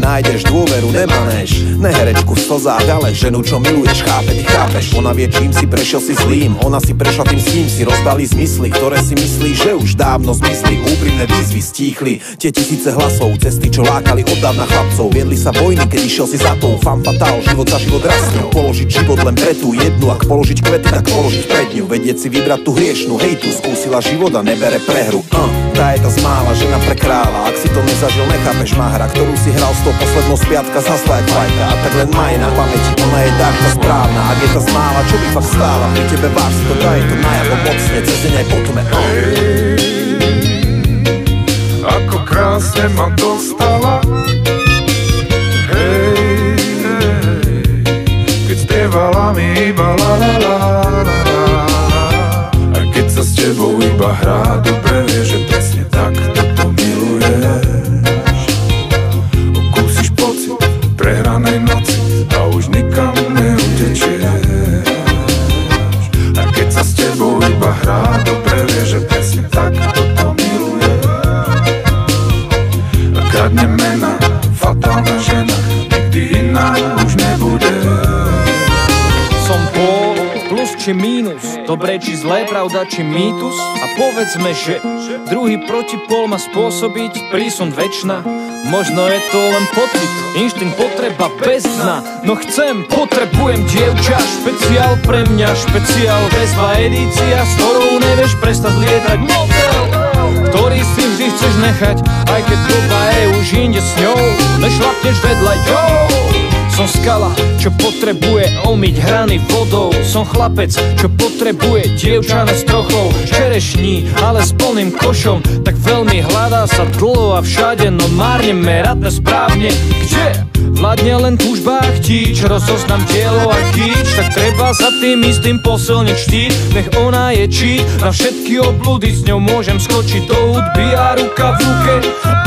nájdeš dôveru, nemaneš. Neherečku v slzách, ale ženu, čo miluješ, chápe, ty chápeš. Ona vie, čím si prešiel si zlým. Ona si prešla tým s kým si rozdali zmysly Ktoré si myslí, že už dávno zmysli Úprimné výzvy stíchli Tie tisíce hlasov, cesty, čo lákali od dávna chlapcov. Viedli sa vojny, keď išiel si za tou. Fan fatal, život za život rastil Položiť život len pre tú jednu Ak položiť kvety, tak položiť pred ňu. Vedieť si vybrať tú hriešnú, hej tu skúsila život a nebere prehru. Uh, Tá je tá zmála, žena pre kráľa. Ak si to nezažil, nechápeš má hra Ktorú si hral tou poslednou spiatka, zasla jak fajka A tak len maj na pamäti, ona je dávka správna. Ak je tá zmála, čo by fakt stála? Pri tebe váš si to daje to najavo mocne Cez deň aj potom je uh. Ako krásne ma dostala. Hej, Keď spievala mi iba la la la la. A keď sa s tebou iba hrá či mínus Dobré či zlé, pravda či mýtus. A povedzme, že druhý protipol má spôsobiť prísun väčšina Možno je to len pocit, inštinkt potreba bez dna. No chcem, potrebujem dievča Špeciál pre mňa, špeciál väzba edícia S ktorou nevieš prestať lietať. Model ktorý si vždy chceš nechať Aj keď doba je už inde s ňou. Nešlapneš vedľa, jo som skala, čo potrebuje omyť hrany vodou. Som chlapec, čo potrebuje dievčana s trochou. Čerešní, ale s plným košom. Tak veľmi hľadá sa dlho a všade No márne meradne správne. Kde? Vládne len túžba a chtíč Rozoznam dielo a kýč. Tak treba za tým istým posilniť štít. Nech ona je čít Na všetky obludy s ňou môžem skočiť do hudby A ruka v ruke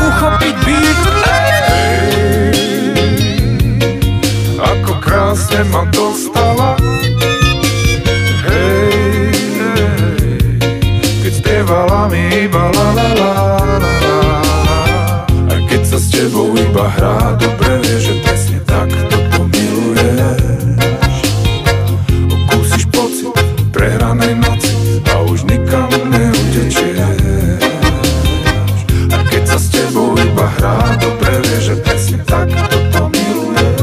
hrá dobre, vie, že presne tak to pomiluješ. Okúsiš pocit prehranej noci a už nikam neutečieš. A keď sa s tebou iba hrá dobre, vie, že presne tak to pomiluješ.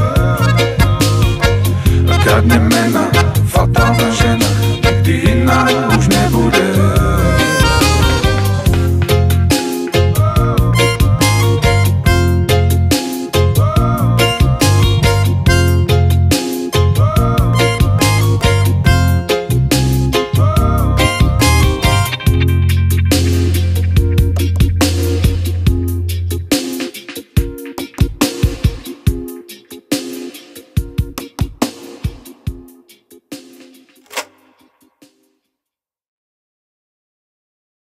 A kradne mena, fatálna žena, nikdy iná už nebudeš.